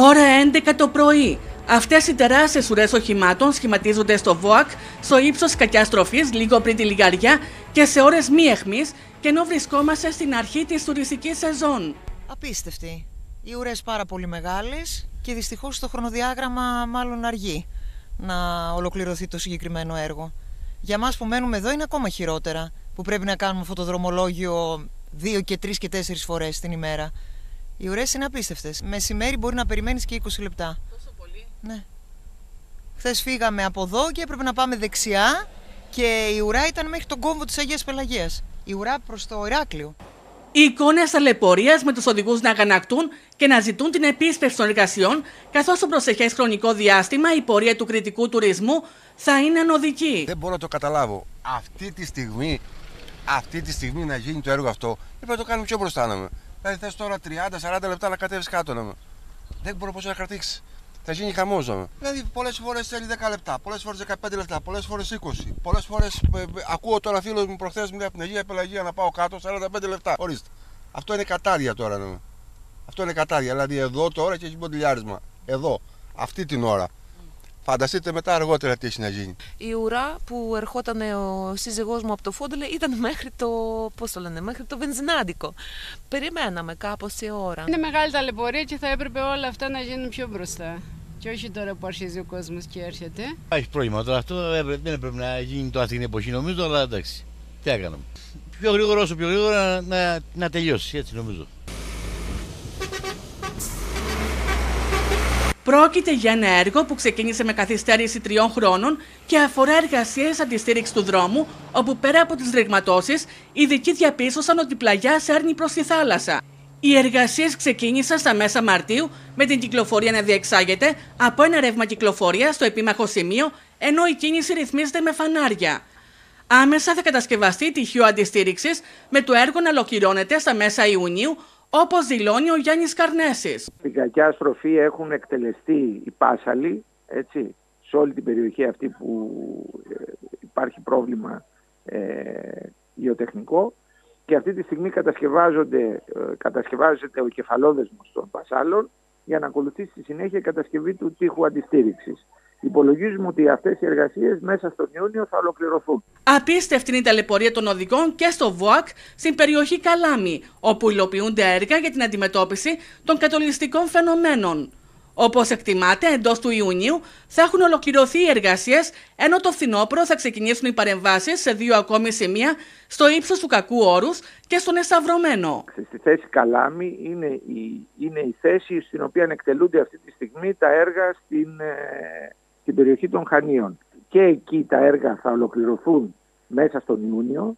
Ώρα 11 το πρωί. Αυτές οι τεράστιες ουρές οχημάτων σχηματίζονται στο ΒΟΑΚ, στο ύψος κακιάς στροφής, λίγο πριν τη Λιγαριά και σε ώρες μη εχμής, και ενώ βρισκόμαστε στην αρχή της τουριστικής σεζόν. Απίστευτη. Οι ουρές πάρα πολύ μεγάλες και δυστυχώς το χρονοδιάγραμμα μάλλον αργεί να ολοκληρωθεί το συγκεκριμένο έργο. Για μας που μένουμε εδώ είναι ακόμα χειρότερα, που πρέπει να κάνουμε αυτό το δρομολόγιο δύο και τρεις και τέσσερις φορές την ημέρα. Οι ουρές είναι απίστευτες. Μεσημέρι μπορεί να περιμένεις και 20 λεπτά. Τόσο πολύ. Ναι. Χθες φύγαμε από εδώ και έπρεπε να πάμε δεξιά και η ουρά ήταν μέχρι τον κόμβο της Αγίας Πελαγίας. Η ουρά προς το Ηράκλειο. Οι εικόνες ταλαιπωρίας με τους οδηγούς να αγανακτούν και να ζητούν την επίσπευση των εργασιών, καθώς στο προσεχές χρονικό διάστημα η πορεία του κριτικού τουρισμού θα είναι ανωδική. Δεν μπορώ να το καταλάβω. Αυτή τη στιγμή, αυτή τη στιγμή να γίνει το έργο αυτό, πρέπει να το κάνουμε πιο μπροστά να με. Δηλαδή θες τώρα 30-40 λεπτά να κατέβεις κάτω να με. Δεν μπορώ πόσο να κρατήσεις. Θα γίνει χαμός να με. Δηλαδή πολλές φορές θέλει 10 λεπτά, πολλές φορές 15 λεπτά, πολλές φορές 20. Πολλές φορές ακούω τώρα φίλος μου προχθές μου από την Αγία Πελαγία να πάω κάτω 45 λεπτά. Ορίστε. Αυτό είναι κατάρια τώρα να με. Αυτό είναι κατάρια. Δηλαδή εδώ τώρα και έχει ποντιλιάρισμα. Εδώ. Αυτή την ώρα. Φανταστείτε μετά αργότερα τι έχει να γίνει. Η ουρά που ερχόταν ο σύζυγός μου από το Φόντελε ήταν μέχρι το, πώς το λένε, μέχρι το βενζινάδικο. Περιμέναμε κάπως η ώρα. Είναι μεγάλη ταλαιπωρία και θα έπρεπε όλα αυτά να γίνουν πιο μπροστά. Και όχι τώρα που αρχίζει ο κόσμος και έρχεται. Έχει πρόβλημα τώρα αυτό. έπρεπε- Δεν έπρεπε να γίνει το την εποχή νομίζω, αλλά εντάξει. Τι έκαναμε. Πιο γρήγορα όσο πιο γρήγορα να, να, να τελειώσει, έτσι νομίζω. Πρόκειται για ένα έργο που ξεκίνησε με καθυστέρηση τριών χρόνων και αφορά εργασίες αντιστήριξης του δρόμου, όπου πέρα από τις ρηγματώσεις, οι ειδικοί διαπίστωσαν ότι η πλαγιά σέρνει προς τη θάλασσα. Οι εργασίες ξεκίνησαν στα μέσα Μαρτίου, με την κυκλοφορία να διεξάγεται από ένα ρεύμα κυκλοφορίας στο επίμαχο σημείο, ενώ η κίνηση ρυθμίζεται με φανάρια. Άμεσα θα κατασκευαστεί τυχείο αντιστήριξης, με το έργο να ολοκληρώνεται στα μέσα Ιουνίου, όπως δηλώνει ο Γιάννης Καρνέσης. Στην κακιά στροφή έχουν εκτελεστεί οι πάσαλοι, έτσι, σε όλη την περιοχή αυτή που ε, υπάρχει πρόβλημα ε, γεωτεχνικό και αυτή τη στιγμή κατασκευάζονται, ε, κατασκευάζεται ο κεφαλόδεσμος των πασάλων για να ακολουθήσει στη συνέχεια η κατασκευή του τείχου αντιστήριξης. Υπολογίζουμε ότι αυτές οι εργασίες μέσα στον Ιούνιο θα ολοκληρωθούν. Απίστευτη είναι η ταλαιπωρία των οδηγών και στο ΒΟΑΚ στην περιοχή Καλάμι, όπου υλοποιούνται έργα για την αντιμετώπιση των κατολιστικών φαινομένων. Όπως εκτιμάται, εντός του Ιουνίου θα έχουν ολοκληρωθεί οι εργασίες, ενώ το φθινόπωρο θα ξεκινήσουν οι παρεμβάσεις σε δύο ακόμη σημεία στο ύψος του Κακού Όρους και στον Εσταυρωμένο. Στη θέση Καλάμι είναι η, είναι η θέση στην οποία εκτελούνται αυτή τη στιγμή τα έργα στην, ε, στην περιοχή των Χανίων. Και εκεί τα έργα θα ολοκληρωθούν μέσα στον Ιούνιο